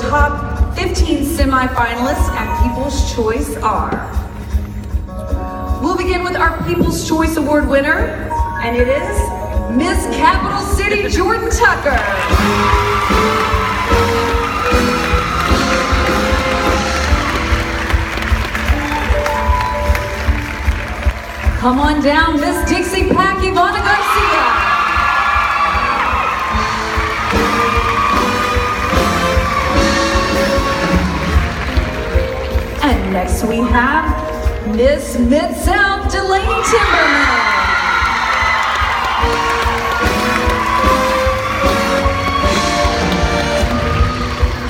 top 15 semifinalists and People's Choice are. We'll begin with our People's Choice Award winner, and it is Miss Capital City Jordan Tucker. Come on down, Miss Dixie Pack Ivana Garcia. We have Miss Mid-South Delaney Timberman.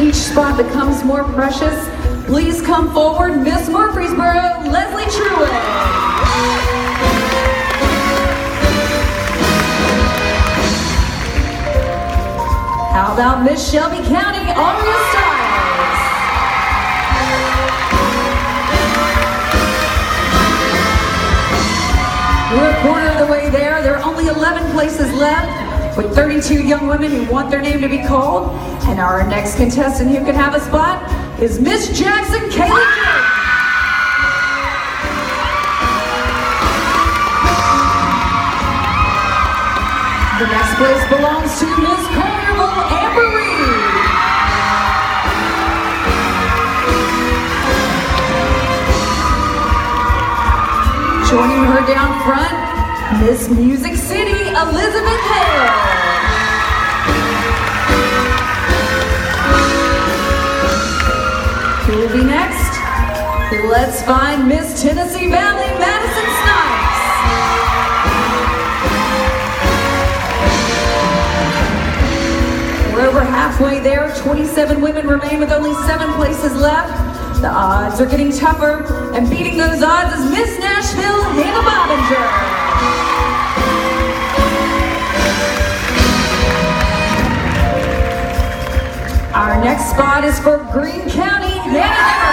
Each spot becomes more precious. Please come forward, Miss Murfreesboro, Leslie Truitt. How about Miss Shelby County, We're a quarter of the way there. There are only 11 places left with 32 young women who want their name to be called. And our next contestant who can have a spot is Miss Jackson Kaylee. The next place belongs to Miss Carnival Joining her down front, Miss Music City, Elizabeth Hale. Who will be next? Let's find Miss Tennessee Valley, Madison Snipes. We're over halfway there. 27 women remain with only seven places left. The odds are getting tougher, and beating those odds is Miss Nashville, Hannah Bobinger. Our next spot is for Greene County, Hannah.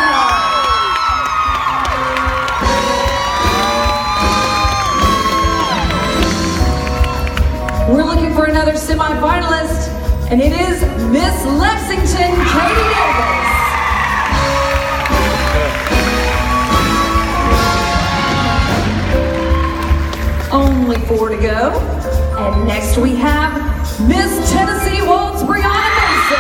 We're looking for another semifinalist, and it is Miss Lexington, Katie Davis. Only four to go. And next we have Miss Tennessee Waltz, Brianna Mason.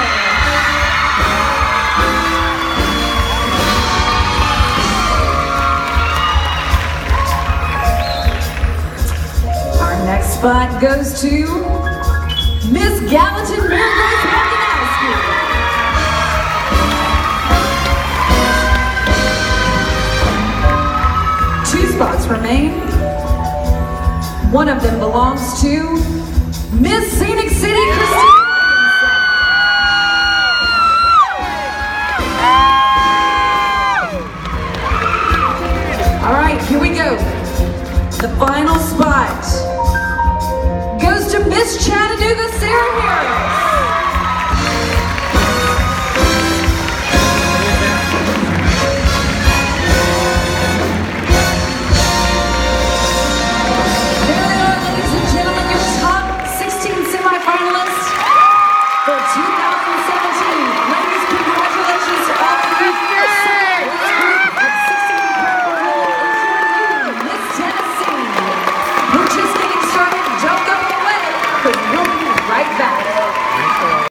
Our next spot goes to Miss Gallatin Mary Grace Walkenowski. Two spots remain. One of them belongs to Miss Scenic City Christine. All right, here we go. The final spot goes to Miss Chattanooga, Sarah Harris.